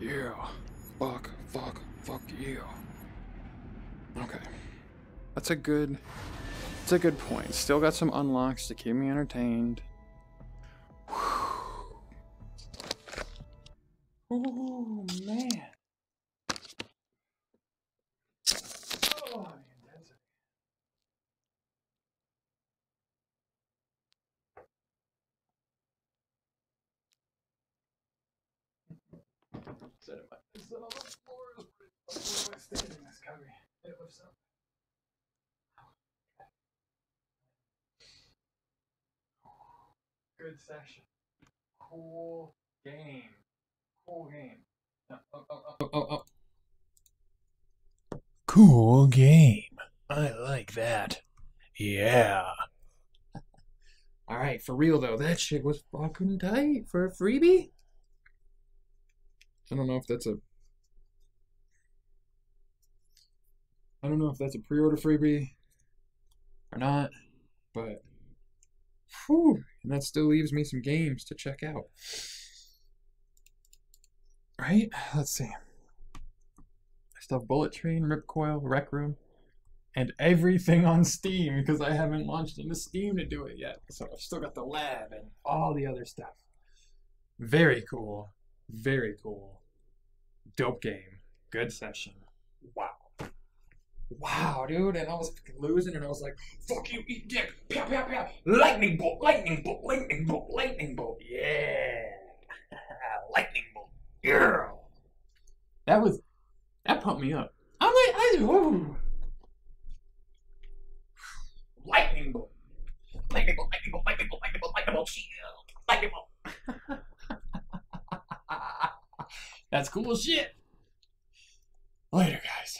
Yeah. Fuck, fuck, fuck yeah. Okay. That's a good that's a good point. Still got some unlocks to keep me entertained. Oh man. Sit it, on the floor. Am I standing? It lifts up. Good session. Cool game. Cool game. No, oh, oh, oh. Cool game. I like that. Yeah. Alright, for real though, that shit was fucking tight for a freebie. I don't know if that's a. I don't know if that's a pre order freebie or not, but. Whew, and that still leaves me some games to check out. Right? Let's see. I still have Bullet Train, Ripcoil, Rec Room, and everything on Steam because I haven't launched into Steam to do it yet. So I've still got the lab and all the other stuff. Very cool. Very cool. Dope game. Good session. Wow. Wow, dude. And I was losing and I was like, fuck you, eat dick. Pow, pow, pow. Lightning bolt, lightning bolt, lightning bolt, lightning bolt. Yeah. lightning bolt. Yeah. That was, that pumped me up. I'm like, I, whoa. Lightning bolt. Lightning bolt, lightning bolt, lightning bolt, lightning bolt, lightning bolt, shield. Lightning bolt. That's cool shit. Later, guys.